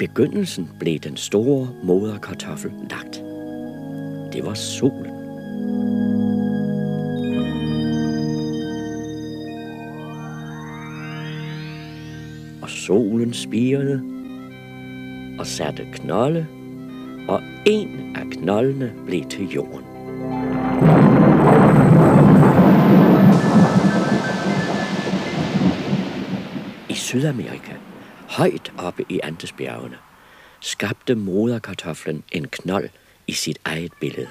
begyndelsen blev den store moderkartoffel lagt. Det var solen. Og solen spirede og satte knolde, og en af knoldene blev til jorden. I Sydamerika, højt oppe i Andesbjergene, skabte moderkartoflen en knold i sit eget billede.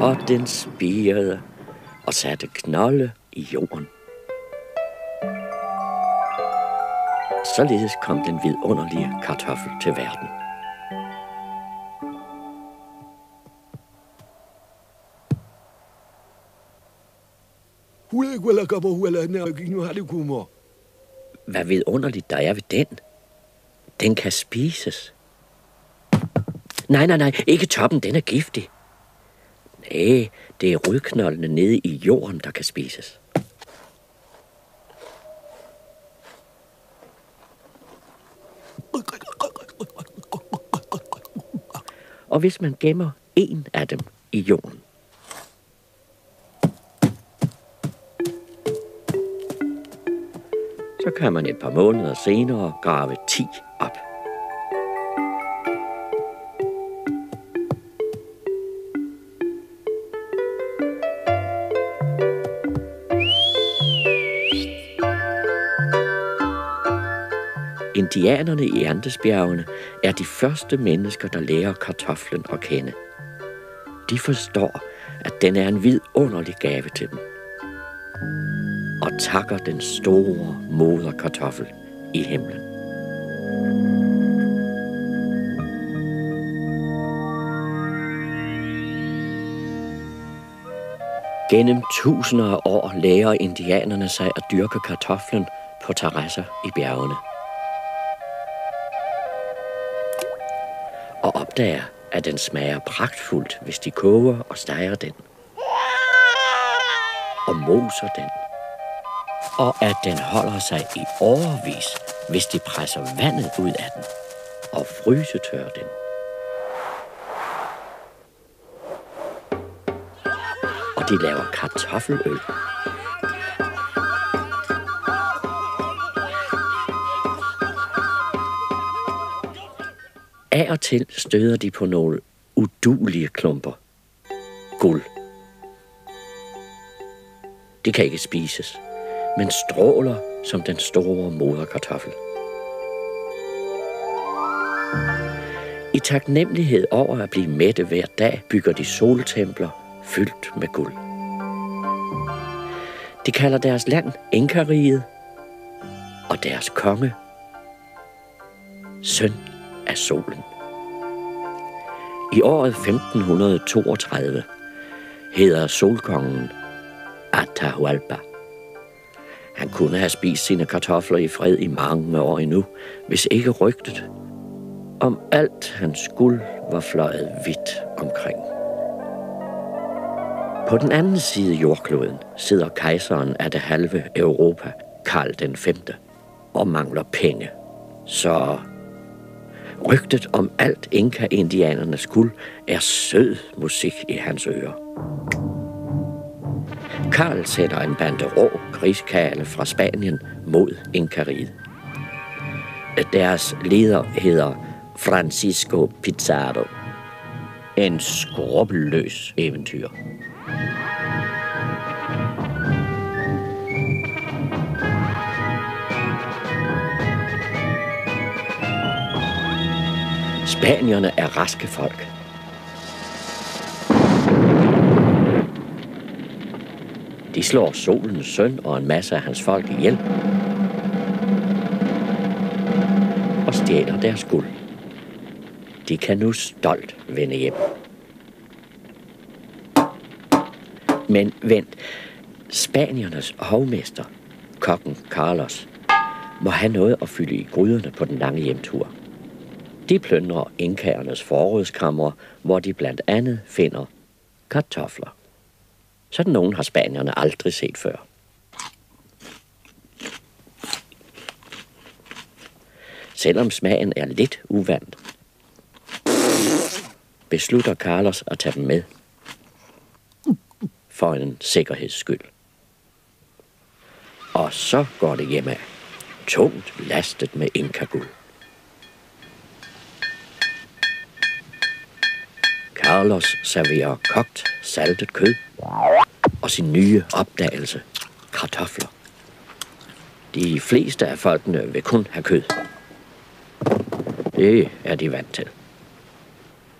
Og den spirede og satte knolde i jorden. Således kom den vidunderlige kartoffel til verden. Huele kabo huele nu har. Hvad vidunderligt der er ved den. Den kan spises. Nej, nej, nej, ikke toppen, den er giftig. Nej, det er rødknoldene nede i jorden, der kan spises. Og hvis man gemmer en af dem i jorden, så kan man et par måneder senere grave 10 op. Indianerne i Andesbjergene er de første mennesker, der lærer kartoflen at kende. De forstår, at den er en vidunderlig gave til dem. Og takker den store moderkartoffel i himlen. Gennem tusinder af år lærer indianerne sig at dyrke kartoflen på terrasser i bjergene. og opdager, at den smager pragtfuldt, hvis de koger og steger den. Og moser den. Og at den holder sig i overvis, hvis de presser vandet ud af den og frysetør den. Og de laver kartoffeløl Af og til støder de på nogle udulige klumper. Guld. Det kan ikke spises, men stråler som den store moderkartoffel. I taknemmelighed over at blive mætte hver dag, bygger de soltempler fyldt med guld. De kalder deres land Inkariget og deres konge søn af solen. I året 1532 hedder solkongen Atahualpa. Han kunne have spist sine kartofler i fred i mange år endnu, hvis ikke rygtet om alt hans guld var fløjet vidt omkring. På den anden side jordkloden sidder kejseren af det halve Europa, Karl den 5., og mangler penge. Så Rygtet om alt inka-indianernes guld er sød musik i hans ører. Karl sætter en bande rå griskale fra Spanien mod inkariet. Deres leder hedder Francisco Pizarro. En skrubbeløs eventyr. Spanierne er raske folk. De slår solens søn og en masse af hans folk ihjel. Og stjæler deres guld. De kan nu stolt vende hjem. Men vent, Spaniernes hovmester, kokken Carlos, må have noget at fylde i gryderne på den lange hjemtur. De plyndrer indkærernes forrådskammer, hvor de blandt andet finder kartofler. Sådan nogen har spanierne aldrig set før. selvom smagen er lidt uvandt, beslutter Carlos at tage dem med. For en sikkerheds skyld. Og så går det hjemme tungt lastet med inkaguld. Carlos serverer kogt, saltet kød og sin nye opdagelse, kartofler. De fleste af folkene vil kun have kød. Det er de vant til.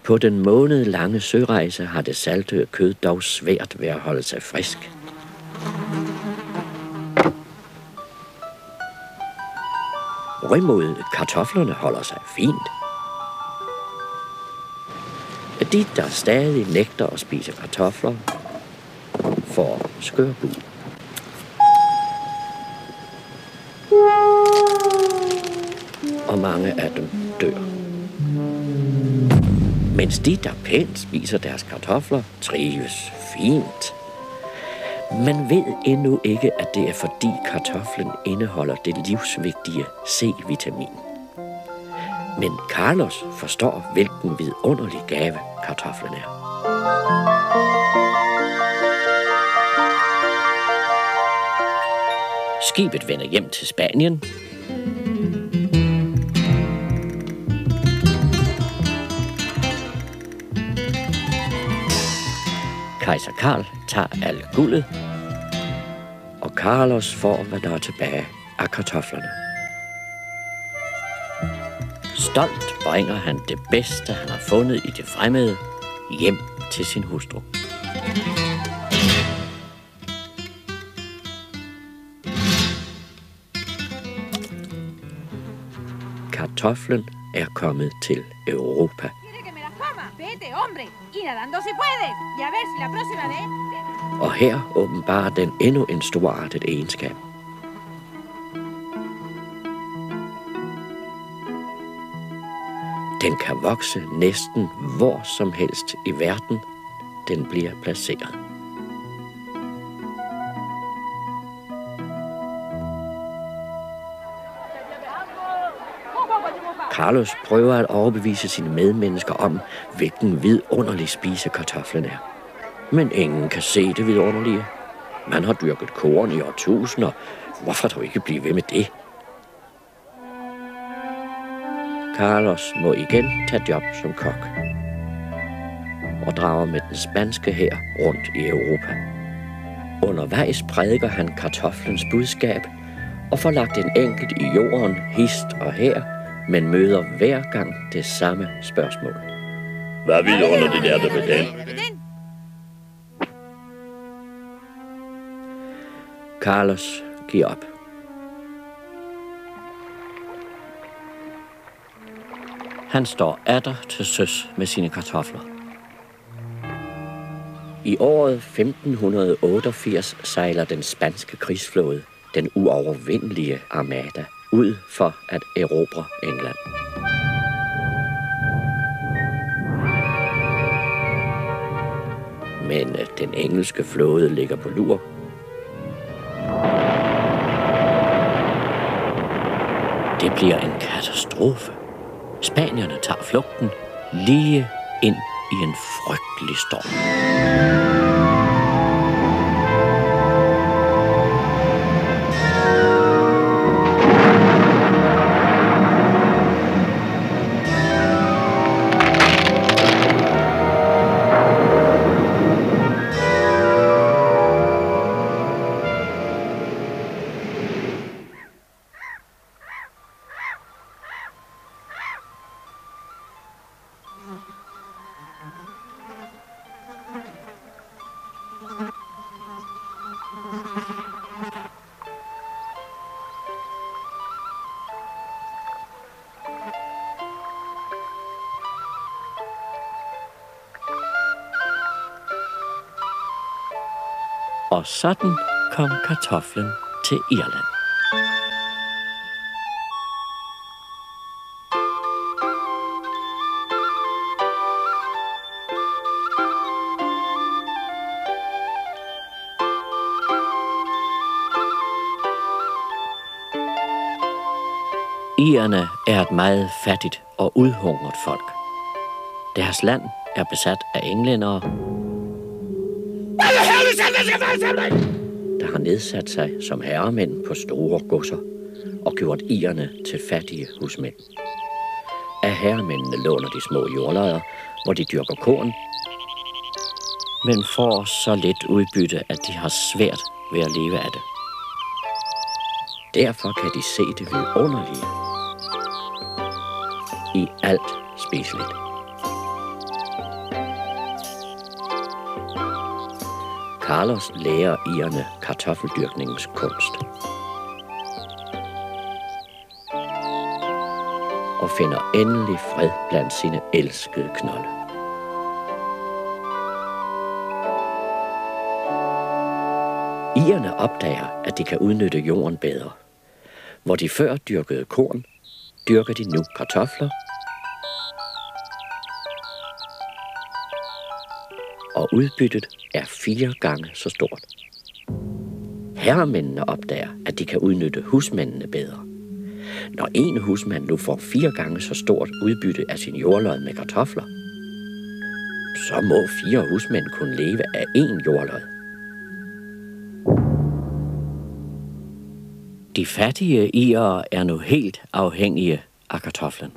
På den måned lange sørejse har det saltede kød dog svært ved at holde sig frisk. Hvorimod kartoflerne holder sig fint. De, der stadig nægter at spise kartofler, for skørbu. Og mange af dem dør. Mens de, der pænt spiser deres kartofler, trives fint. Man ved endnu ikke, at det er fordi kartoflen indeholder det livsvigtige C-vitamin. Men Carlos forstår, hvilken vidunderlig gave kartoflen er. Skibet vender hjem til Spanien. Kejser Karl tager alt guldet, og Carlos får, hvad der er tilbage af kartoflerne. Stolt bringer han det bedste, han har fundet i det fremmede, hjem til sin hustru. Kartoflen er kommet til Europa. Og her åbenbarer den endnu en storartet egenskab. Den kan vokse næsten hvor som helst i verden, den bliver placeret. Carlos prøver at overbevise sine medmennesker om, hvilken vidunderlig spise kartoflen er. Men ingen kan se det vidunderlige. Man har dyrket korn i årtusinder. Hvorfor dog ikke blive ved med det? Carlos må igen tage job som kok og drager med den spanske her rundt i Europa. Undervejs prædiker han kartoflens budskab og får lagt en enkelt i jorden hist og her, men møder hver gang det samme spørgsmål. Hvad vi under det der, den? Den. Carlos giver op. Han står atter til søs med sine kartofler. I året 1588 sejler den spanske krigsflåde, den uovervindelige armada, ud for at erobre England. Men øh, den engelske flåde ligger på lur Det bliver en katastrofe. Spanierne tager flugten lige ind i en frygtelig storm. Og sådan kom kartoflen til Irland. Irerne er et meget fattigt og udhungret folk. Deres land er besat af englændere, der har nedsat sig som herremænd på store godser og gjort ierne til fattige husmænd. Af herremændene låner de små jordlejre, hvor de dyrker korn, men får så lidt udbytte, at de har svært ved at leve af det. Derfor kan de se det vidunderlige i alt spiseligt. Carlos lærer irerne kartoffeldyrkningens kunst. Og finder endelig fred blandt sine elskede knolde. Irerne opdager, at de kan udnytte jorden bedre. Hvor de før dyrkede korn, dyrker de nu kartofler og udbyttet er fire gange så stort. Herremændene opdager, at de kan udnytte husmændene bedre. Når en husmand nu får fire gange så stort udbytte af sin jordlod med kartofler, så må fire husmænd kunne leve af én jordlod. De fattige irer er nu helt afhængige af kartoflen.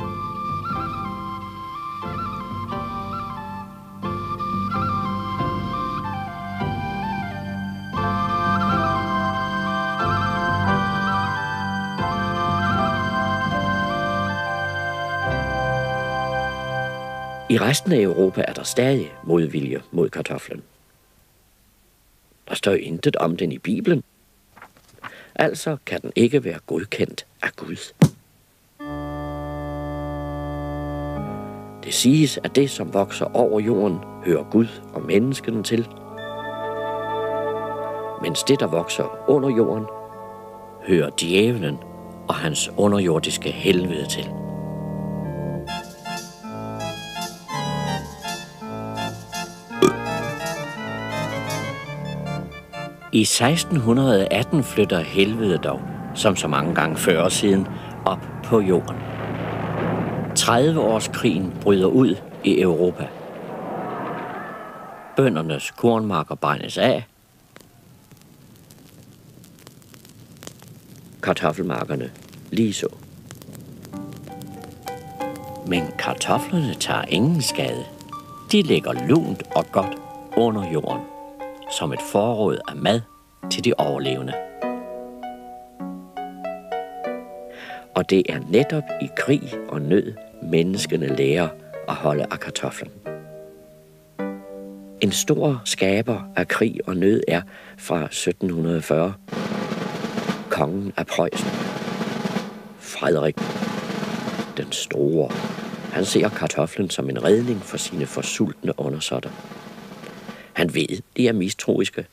Resten af Europa er der stadig modvilje mod kartoflen. Der står intet om den i Bibelen. Altså kan den ikke være godkendt af Gud. Det siges, at det, som vokser over jorden, hører Gud og menneskene til. Mens det, der vokser under jorden, hører djævlen og hans underjordiske helvede til. I 1618 flytter helvede dog, som så mange gange før siden, op på jorden. 30-årskrigen bryder ud i Europa. Bøndernes kornmarker brændes af. Kartoffelmarkerne lige så. Men kartoflerne tager ingen skade. De ligger lunt og godt under jorden som et forråd af mad til de overlevende. Og det er netop i krig og nød, menneskene lærer at holde af kartoflen. En stor skaber af krig og nød er fra 1740 kongen af Preussen, Frederik den Store. Han ser kartoflen som en redning for sine forsultne undersåtter. Han ved, de er mistroiske,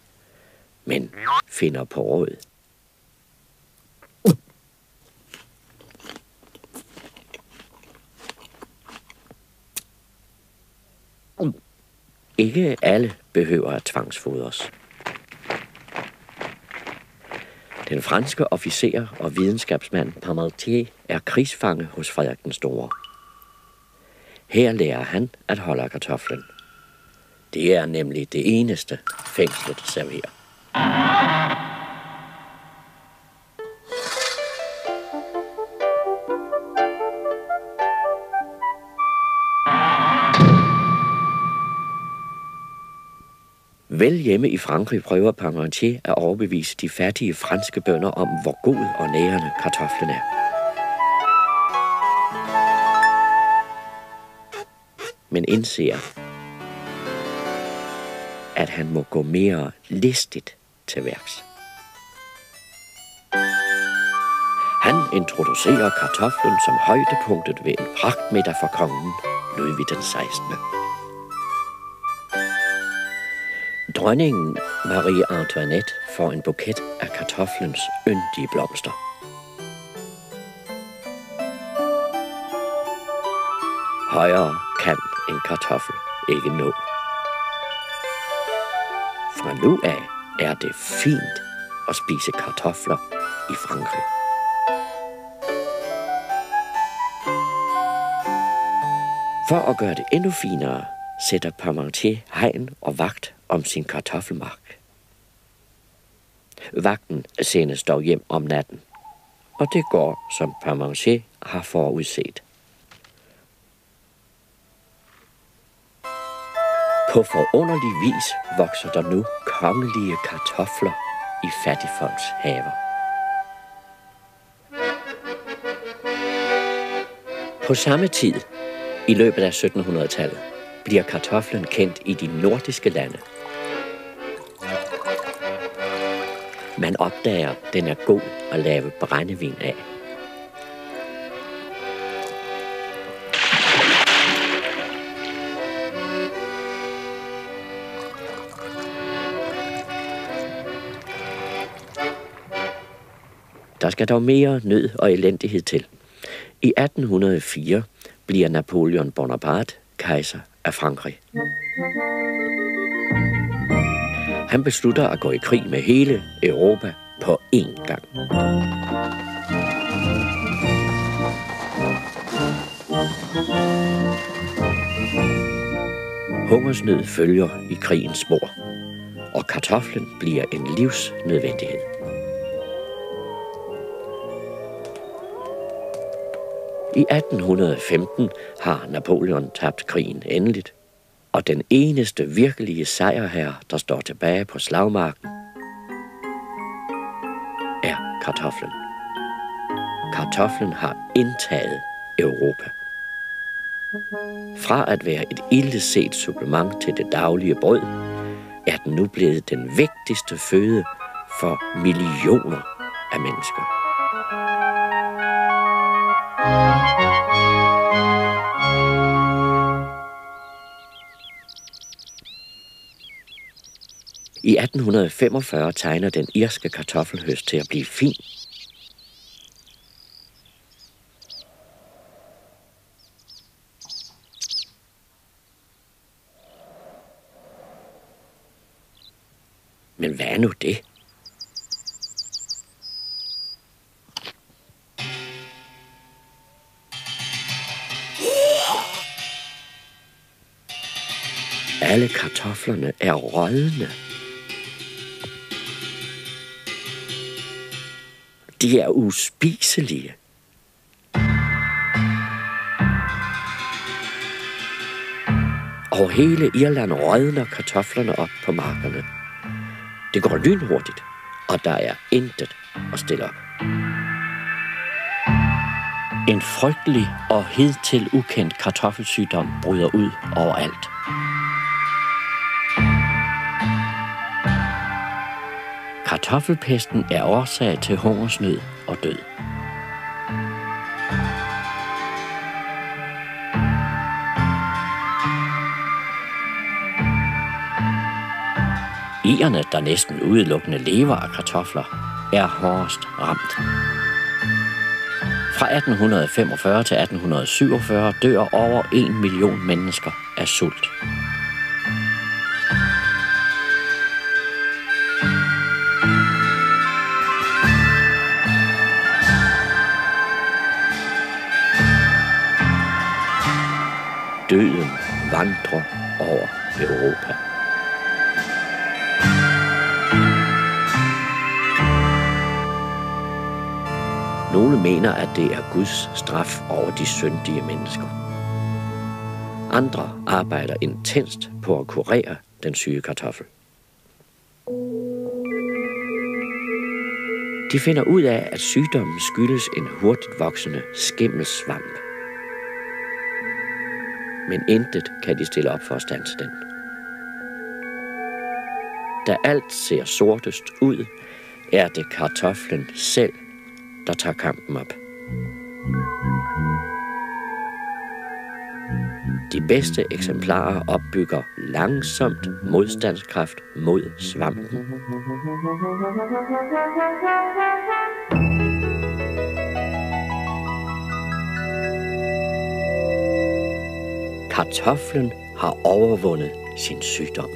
men finder på råd. Ikke alle behøver at tvangsfodres. Den franske officer og videnskabsmand Parmentier er krigsfange hos Frederik den Store. Her lærer han at holde kartoflen – det er nemlig det eneste, fængslet serverer. Vel hjemme i Frankrig prøver Parmentier at overbevise de fattige franske bønder om, hvor god og nærende kartoflen er. Men indser, at han må gå mere listigt til værks. Han introducerer kartoflen som højdepunktet ved en pragtmiddag for kongen, Louis den 16. Dronningen Marie Antoinette får en buket af kartoflens yndige blomster. Højere kan en kartoffel ikke nå fra nu af er det fint at spise kartofler i Frankrig. For at gøre det endnu finere, sætter Parmentier hegn og vagt om sin kartoffelmark. Vagten sendes dog hjem om natten, og det går, som Parmentier har forudset. På forunderlig vis vokser der nu kongelige kartofler i fattigfolks haver. På samme tid, i løbet af 1700-tallet, bliver kartoflen kendt i de nordiske lande. Man opdager, at den er god at lave brændevin af. Der skal dog mere nød og elendighed til. I 1804 bliver Napoleon Bonaparte kejser af Frankrig. Han beslutter at gå i krig med hele Europa på én gang. Hungersnød følger i krigens spor, og kartoflen bliver en livsnødvendighed. I 1815 har Napoleon tabt krigen endeligt, og den eneste virkelige sejrherre, der står tilbage på slagmarken, er kartoflen. Kartoflen har indtaget Europa. Fra at være et ildeset supplement til det daglige brød, er den nu blevet den vigtigste føde for millioner af mennesker. I 1845 tegner den irske kartoffelhøst til at blive fin. Men hvad er nu det? Alle kartoflerne er rådne. De er uspiselige. Over hele Irland rådner kartoflerne op på markerne. Det går lynhurtigt, og der er intet at stille op. En frygtelig og hidtil ukendt kartoffelsygdom bryder ud overalt. Kartoffelpesten er årsag til hungersnød og død. Ierne, der næsten udelukkende lever af kartofler, er hårdest ramt. Fra 1845 til 1847 dør over 1 million mennesker af sult. Europa. Nogle mener, at det er Guds straf over de syndige mennesker. Andre arbejder intenst på at kurere den syge kartoffel. De finder ud af, at sygdommen skyldes en hurtigt voksende skimmelsvamp. Men intet kan de stille op for at stanse den. Da alt ser sortest ud, er det kartoflen selv, der tager kampen op. De bedste eksemplarer opbygger langsomt modstandskraft mod svampen. Kartoflen har overvundet sin sygdom.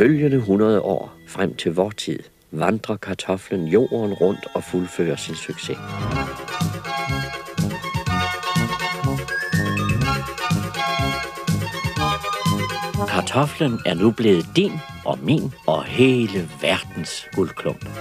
følgende 100 år frem til vor tid vandrer kartoflen jorden rundt og fuldfører sin succes. Kartoflen er nu blevet din og min og hele verdens guldklump.